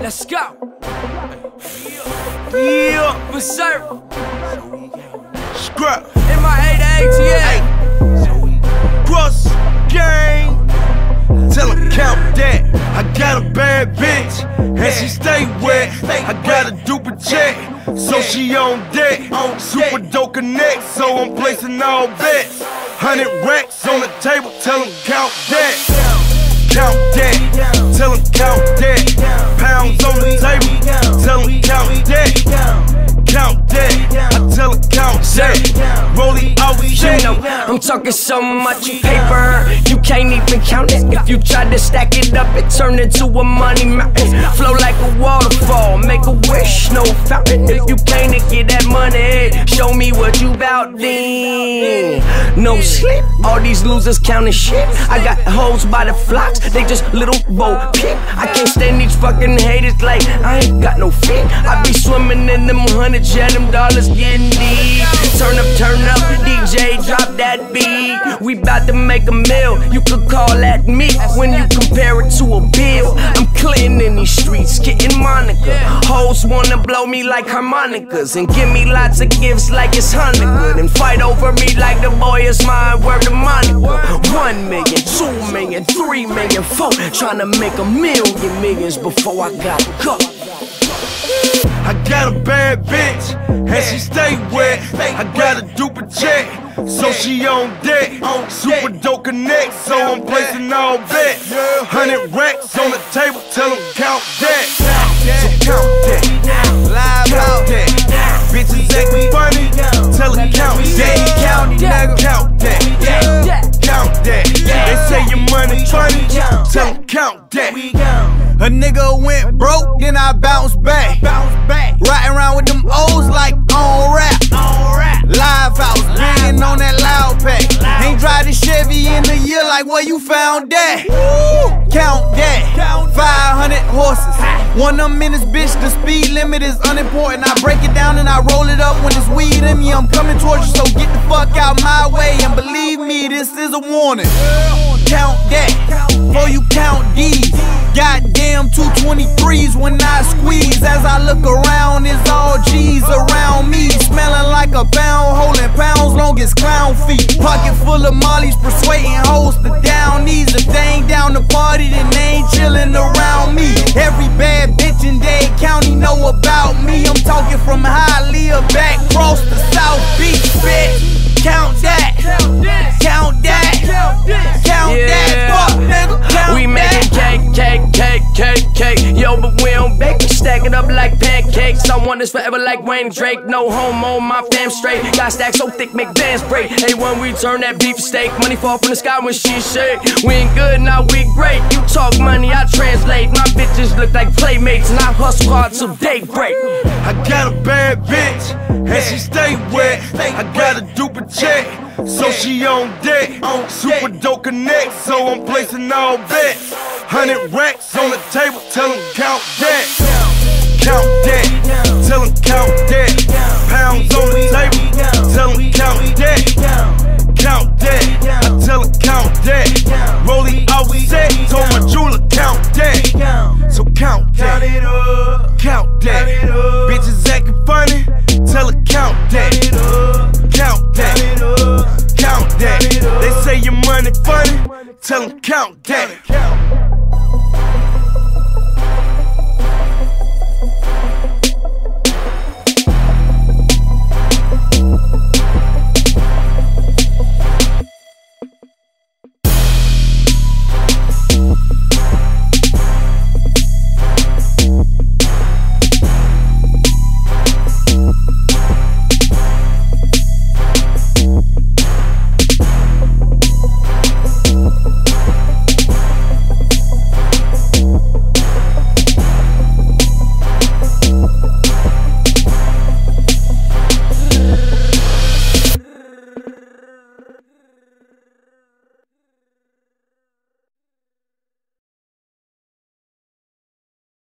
Let's go. Yeah, Bizerk. scrap. In my A to ATL. Cross gang. Tell him count that. I got a bad bitch, and she stay wet. I got a duper check, so she on deck. Super dope connect, so I'm placing all bets. Hundred racks on the table, tell him count that. Count that, tell him count that. Talking so much paper, you can't even count it. If you try to stack it up, it turn into a money mountain. Flow like a waterfall, make a wish, no fountain. If you came to get that money, show me what you bout then. No sleep, all these losers counting shit. I got hoes by the flocks, they just little bo peep. I can't stand these fucking haters like I ain't got no feet. I be swimming in them hundreds, yeah, them dollars getting deep. That beat. We bout to make a meal, you could call that me. When you compare it to a bill, I'm clean in these streets, getting Monica. Hoes wanna blow me like harmonicas and give me lots of gifts like it's Hanukkah. And fight over me like the boy is mine, word to Monica. One million, two million, three million, four. Trying to make a million millions before I got caught. I got a bad bitch, and she stay wet. I got a duper check, so she on deck. Super dope connect, so I'm placing all bets. Hundred racks on the table, tell them count that. So count that, count that. Bitches acting funny, tell them count that. Count that, count that, count that. They say your money funny, tell them count that. A nigga went broke, like where you found that. Count that. 500 horses. One of them in this bitch, the speed limit is unimportant. I break it down and I roll it up when it's weed in me. I'm coming towards you, so get the fuck out my way. And believe me, this is a warning. Count that. Before you count these. Goddamn 223s when I squeeze. As I look around, it's all G's around me. Smelling like a pound, holding pounds long as clown. Pocket full of mollies, persuading hoes to down. If they ain't down to party, then they ain't chilling around me. Every bad bitch in Dade County know about me. I'm talking from Hialeah back across the South Beach, bitch. Count that, count that, count that, count that, fuck nigga. Count We making cake, cake, cake, cake, cake. Yo, but we don't bake. We stack it up like I want this forever like Wayne Drake. No homo, my fam straight. Got stacks so thick, make bands break. Hey, when we turn that beef steak, money fall from the sky when she shake. We ain't good, now we great. You talk money, I translate. My bitches look like playmates, and I hustle hard till daybreak. I got a bad bitch, and she stay wet. I got a duper check, so she on deck. Super dope connect, so I'm placing all bets. Hundred racks on the table, tell them count that. Count that, Rolling out set, told my jeweler count that. So count that, count that. Bitches acting funny, tell her count that. Count that, count that. They say your money funny, tell them count that.